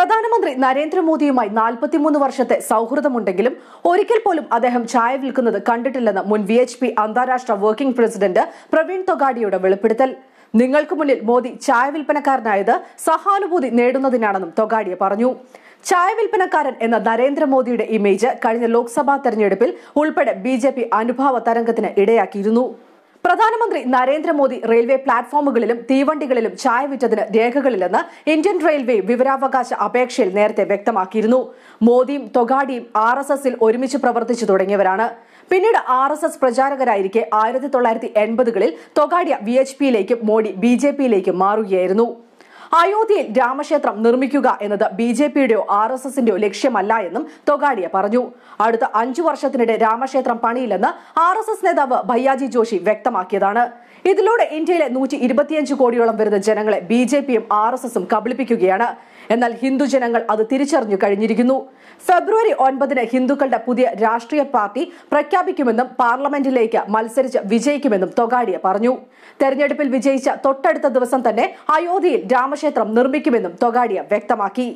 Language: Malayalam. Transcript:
പ്രധാനമന്ത്രി നരേന്ദ്രമോദിയുമായി നാൽപ്പത്തിമൂന്ന് വർഷത്തെ സൗഹൃദമുണ്ടെങ്കിലും ഒരിക്കൽ പോലും അദ്ദേഹം ചായ വിൽക്കുന്നത് കണ്ടിട്ടില്ലെന്ന് മുൻ വി എച്ച് പി അന്താരാഷ്ട്ര വർക്കിംഗ് പ്രസിഡന്റ് പ്രവീൺ തൊഗാഡിയുടെ വെളിപ്പെടുത്തൽ. നിങ്ങൾക്ക് മുന്നിൽ മോദി ചായ വിൽപ്പനക്കാരനായത് സഹാനുഭൂതി നേടുന്നതിനാണെന്നും തൊഗാഡിയ പറഞ്ഞു. ചായ വിൽപ്പനക്കാരൻ എന്ന നരേന്ദ്രമോദിയുടെ ഇമേജ് കഴിഞ്ഞ ലോക്സഭാ തെരഞ്ഞെടുപ്പിൽ ഉൾപ്പെടെ ബി അനുഭാവ തരംഗത്തിന് ഇടയാക്കിയിരുന്നു. പ്രധാനമന്ത്രി നരേന്ദ്രമോദി റെയിൽവേ പ്ലാറ്റ്ഫോമുകളിലും തീവണ്ടികളിലും ചായ വിറ്റതിന് രേഖകളില്ലെന്ന് ഇന്ത്യൻ റെയിൽവേ വിവരാവകാശ അപേക്ഷയിൽ നേരത്തെ വ്യക്തമാക്കിയിരുന്നു. മോദിയും തൊഗാഡിയും ആർ എസ് എസിൽ ഒരുമിച്ച് പ്രവർത്തിച്ചു തുടങ്ങിയവരാണ്. പിന്നീട് ആർ എസ് എസ് പ്രചാരകരായിരിക്കെ ആയിരത്തി തൊള്ളായിരത്തി എൺപതുകളിൽ തൊഗാഡിയ വി എച്ച് പിയിലേക്കും മോഡി ബി ജെ പിയിലേക്കും മാറുകയായിരുന്നു. അയോധ്യയിൽ രാമക്ഷേത്രം നിർമ്മിക്കുക എന്നത് ബി ജെ പിയുടെയോ ആർ എസ് എസിന്റെയോ ലക്ഷ്യമല്ല എന്നും തൊഗാഡിയ പറഞ്ഞു. അടുത്ത അഞ്ചു വർഷത്തിനിടെ രാമക്ഷേത്രം പണിയില്ലെന്ന് ആർ എസ് എസ് നേതാവ് ഭയ്യാജി ജോഷി വ്യക്തമാക്കിയതാണ്. ഇതിലൂടെ ഇന്ത്യയിലെ നൂറ്റി ഇരുപത്തിയഞ്ച് കോടിയോളം വരുന്ന ജനങ്ങളെ ബി ജെ പിയും ആർ എസ് എസും കബളിപ്പിക്കുകയാണ്. എന്നാൽ ഹിന്ദു ജനങ്ങൾ അത് തിരിച്ചറിഞ്ഞു കഴിഞ്ഞിരിക്കുന്നു. ഫെബ്രുവരി ഒൻപതിന് ഹിന്ദുക്കളുടെ പുതിയ രാഷ്ട്രീയ പാർട്ടി പ്രഖ്യാപിക്കുമെന്നും പാർലമെന്റിലേക്ക് മത്സരിച്ച് വിജയിക്കുമെന്നും തൊഗാഡിയ പറഞ്ഞു. തെരഞ്ഞെടുപ്പിൽ വിജയിച്ച തൊട്ടടുത്ത ദിവസം തന്നെ അയോധ്യയിൽ രാമക്ഷേത്രം നിർമ്മിക്കുമെന്നും തൊഗാഡിയ വ്യക്തമാക്കി.